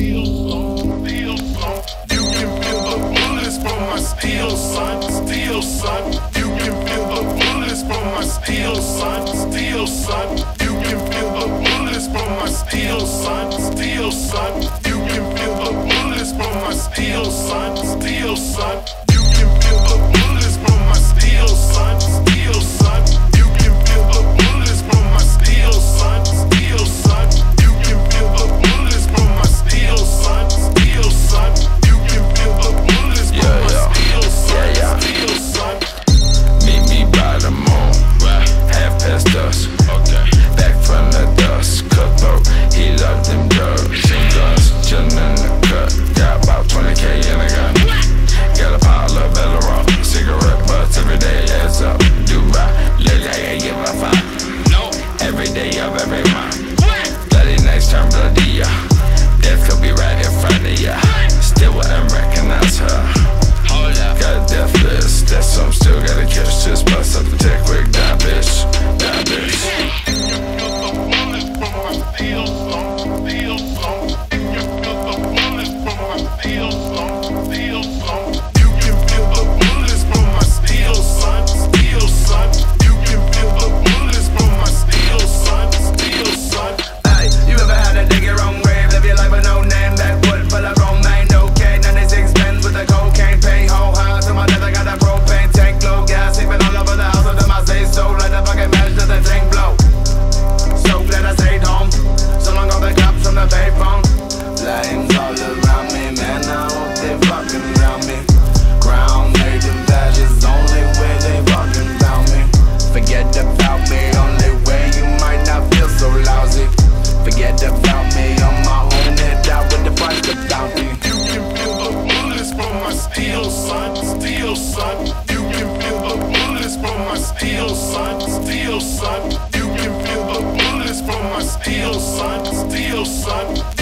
feel so time. son. You can feel the bullets from my steel, son. Steel, son.